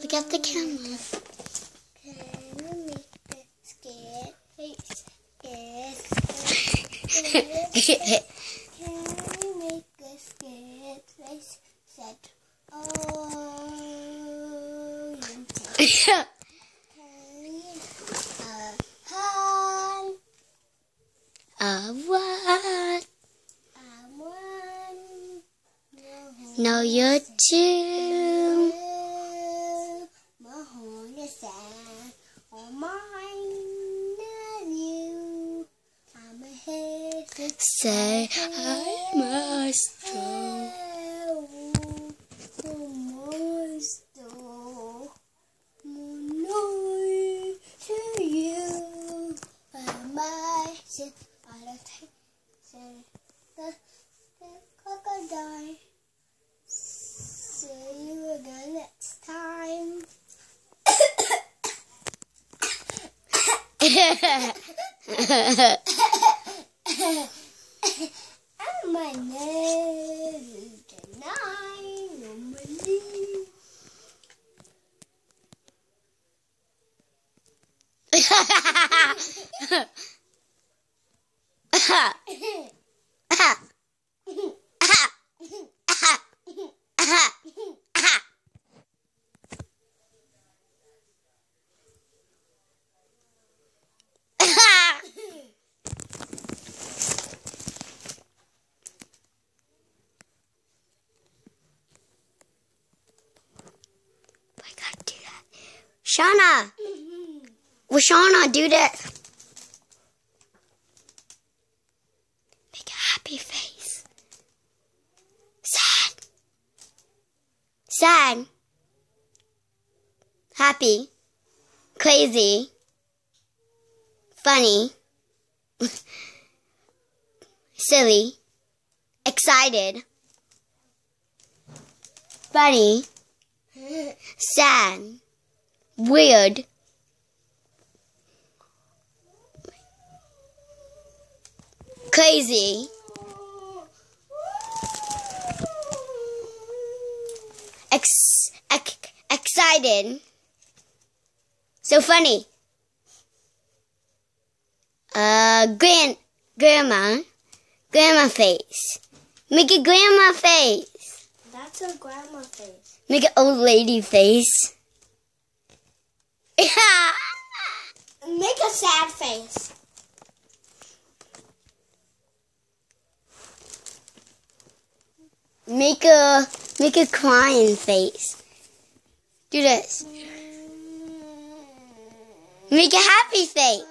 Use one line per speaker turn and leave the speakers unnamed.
Look at the camera.
Can you make a scared face? Yes. Can you make a scared face? Said, oh, you Can you, hi,
uh, what?
I want
No, you're too.
My horn is sad. Oh, mine and you. I'm a head.
Say I must go.
To you, my the, the crocodile. See you again next time. And my name is Janine Normally.
I gotta do that. Shauna! Well, Shauna, do that. Make a happy face. Sad. Sad. Happy. Crazy. Funny. Silly. Excited. Funny sad, weird, crazy, ex- ex- excited, so funny. Uh, grand, grandma, grandma face. Make a grandma face.
That's a grandma face.
Make an old lady face.
Make a sad face.
Make a make a crying face. Do this. Make a happy face.